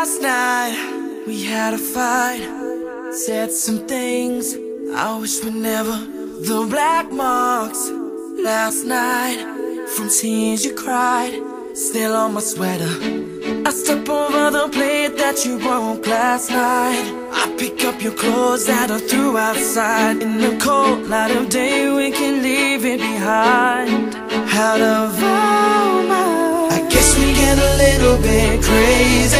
Last night we had a fight, said some things I wish we never. The black marks last night from tears you cried, still on my sweater. I step over the plate that you broke last night. I pick up your clothes that I threw outside. In the cold light of day, we can leave it behind. Out of our minds. I guess we get a little bit crazy.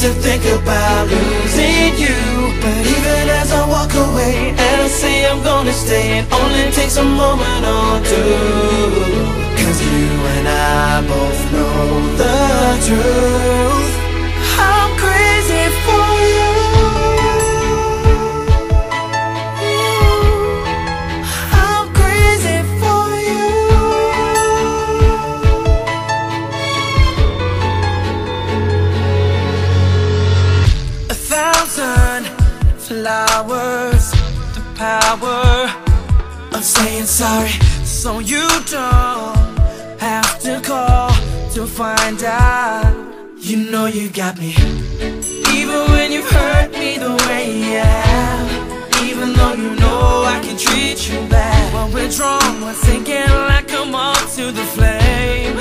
To think about losing you. But even as I walk away and I say I'm gonna stay, it only takes a moment or two. Cause you and I both know the truth. Flowers, the power of saying sorry, so you don't have to call to find out. You know you got me, even when you've hurt me the way you have. Even though you know I can treat you bad, when we're drawn once again like a moth to the flame.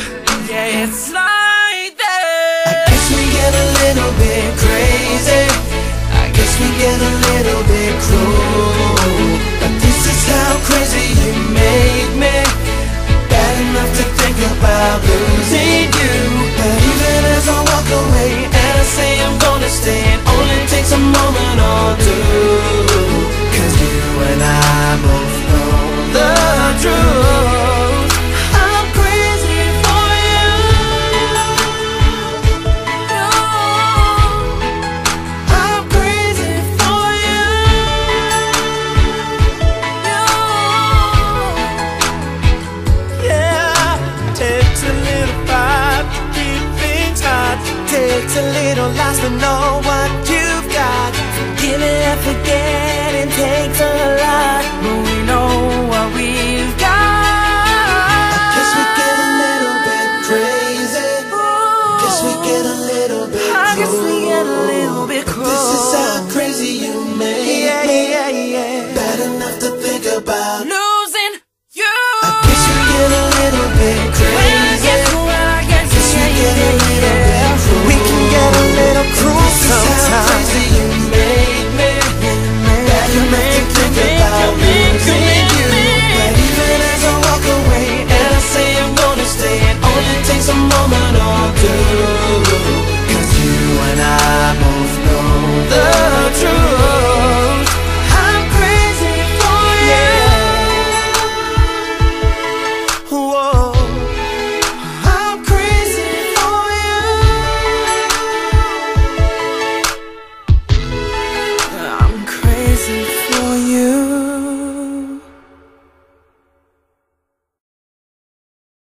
Yeah, it's like But this is how crazy you make me. Bad enough to think about losing you. But even as I walk away and I say I'm gonna stay, it only takes a moment or last to no one